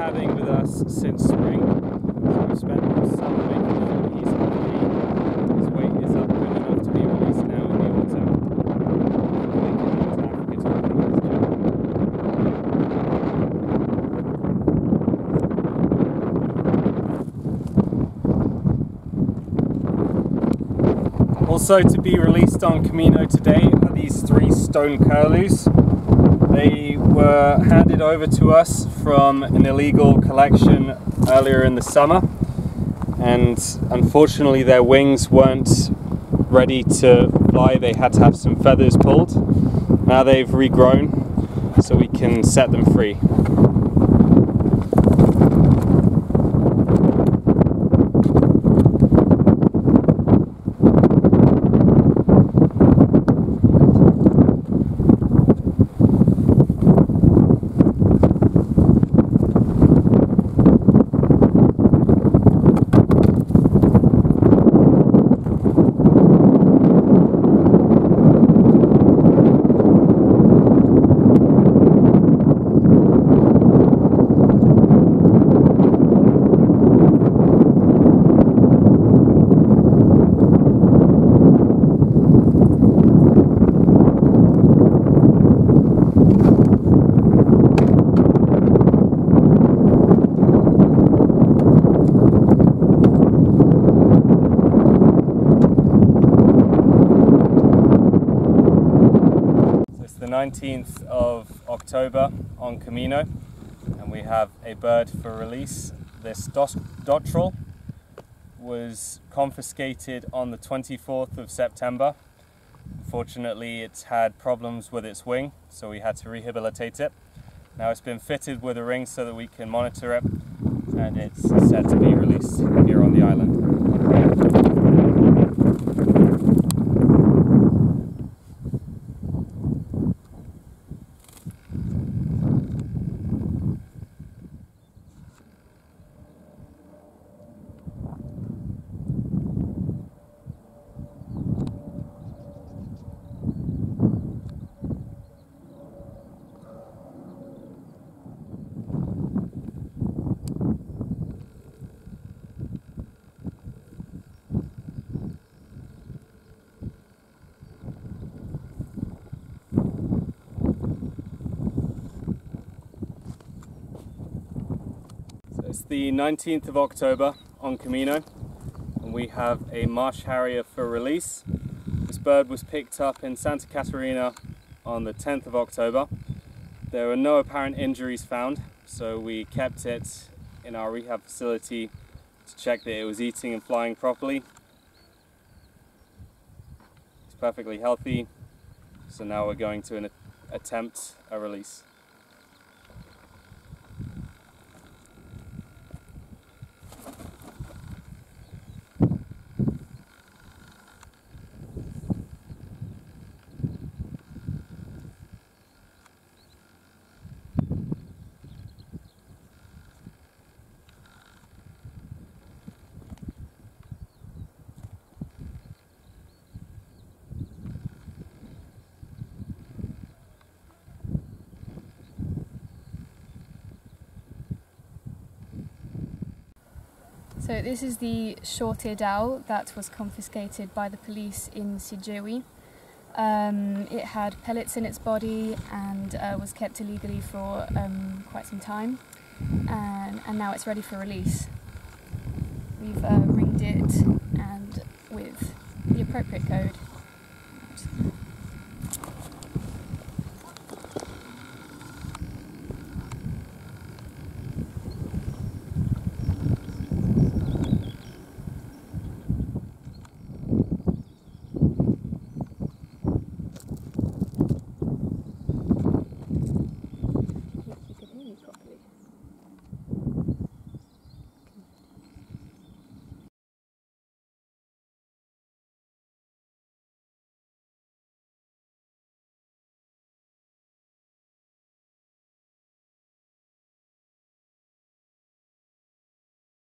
us since spring. So we've spent the summer making sure he's healthy. His weight is up good enough to be released now in the autumn. To Africa to. Also to be released on Comino today are these three stone curlews. They were handed over to us from an illegal collection earlier in the summer and unfortunately their wings weren't ready to fly. They had to have some feathers pulled. Now they've regrown so we can set them free. 19th of October on Comino, and we have a bird for release. This dotterel was confiscated on the 24th of September. Unfortunately, it's had problems with its wing, so we had to rehabilitate it. Now it's been fitted with a ring so that we can monitor it, and it's set to be released here on the island. The 19th of October on Comino, and we have a marsh harrier for release. This bird was picked up in Santa Catarina on the 10th of October. There were no apparent injuries found, so we kept it in our rehab facility to check that it was eating and flying properly. It's perfectly healthy, so now we're going to attempt a release. So this is the short-eared owl that was confiscated by the police in Siġġiewi. Um, it had pellets in its body and uh, was kept illegally for um, quite some time, and, and now it's ready for release. We've uh, ringed it and with the appropriate code.